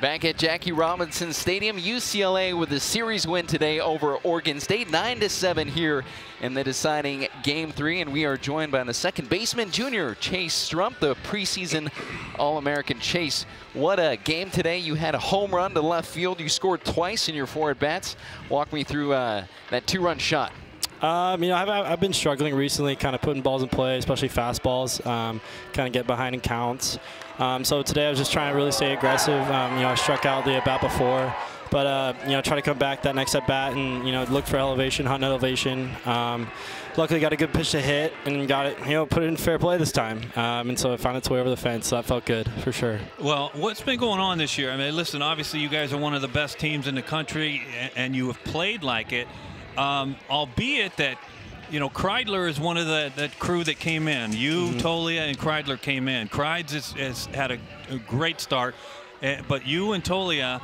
Back at Jackie Robinson Stadium, UCLA with a series win today over Oregon State, 9 to 7 here in the deciding game three. And we are joined by the second baseman, junior Chase Strumpf, the preseason All American Chase. What a game today. You had a home run to left field. You scored twice in your four at bats. Walk me through uh, that two run shot. Um, you know, I've, I've, been struggling recently, kind of putting balls in play, especially fastballs, um, kind of get behind in counts. Um, so today I was just trying to really stay aggressive. Um, you know, I struck out the at bat before, but uh, you know, try to come back that next at bat and you know look for elevation, hunt elevation. Um, luckily, got a good pitch to hit and got it. You know, put it in fair play this time, um, and so it found its way over the fence. So that felt good for sure. Well, what's been going on this year? I mean, listen, obviously you guys are one of the best teams in the country, and you have played like it um, albeit that you know, Kreidler is one of the that crew that came in. You, mm -hmm. Toglia, and Kreidler came in. Kreids has, has had a, a, great start, uh, but you and Toglia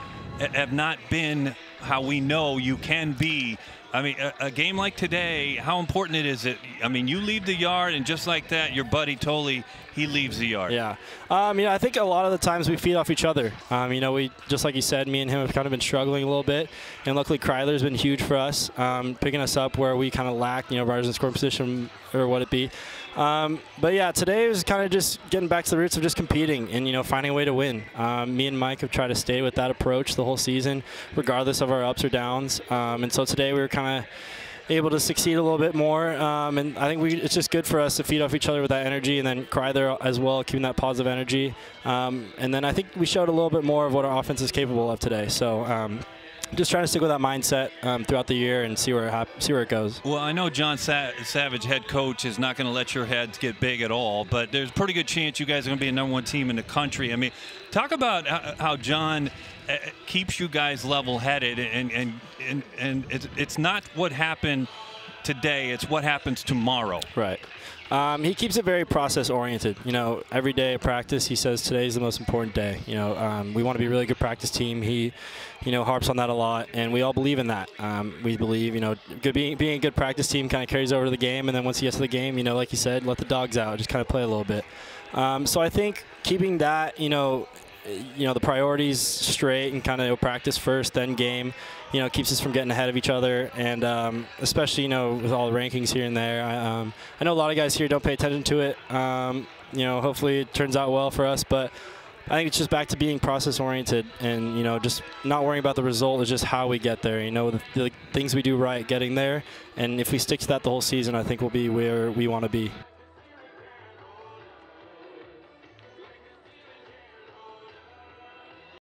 have not been how we know you can be I mean, a, a, game like today, how important it is it? I mean, you leave the yard, and just like that, your buddy Tolly, he leaves the yard. Yeah. Um, you know, I think a lot of the times we feed off each other. Um, you know, we just like you said, me and him have kind of been struggling a little bit, and luckily Kreidler's been huge for us, um, picking us up where we kind of lack, you know, runners in scoring position or what it be. Um, but yeah, today was kind of just getting back to the roots of just competing and you know finding a way to win. Um, me and Mike have tried to stay with that approach the whole season, regardless of our ups or downs. Um, and so today we were kind of able to succeed a little bit more. Um, and I think we, it's just good for us to feed off each other with that energy and then Kreidler as well, keeping that positive energy. Um, and then I think we showed a little bit more of what our offense is capable of today. So um, just trying to stick with that mindset um, throughout the year and see where it see where it goes. Well, I know John Sa Savage, head coach, is not going to let your heads get big at all, but there's a pretty good chance you guys are going to be a number one team in the country. I mean, talk about how John uh, keeps you guys level-headed, and and and and it's, it's not what happened today; it's what happens tomorrow. Right. Um, he keeps it very process oriented. You know, every day at practice, he says today is the most important day. You know, um, we want to be a really good practice team. He, you know, harps on that a lot, and we all believe in that. Um, we believe, you know, good, being, being a good practice team kind of carries over to the game, and then once he gets to the game, you know, like you said, let the dogs out, just kind of play a little bit. Um, so I think keeping that, you know, you know, the priorities straight and kind of practice first, then game you know, keeps us from getting ahead of each other. And um, especially, you know, with all the rankings here and there, I, um, I, know a lot of guys here don't pay attention to it. Um, you know, hopefully it turns out well for us. But I think it's just back to being process oriented and, you know, just not worrying about the result. is just how we get there. You know, the, the things we do right getting there. And if we stick to that the whole season, I think we'll be where we want to be.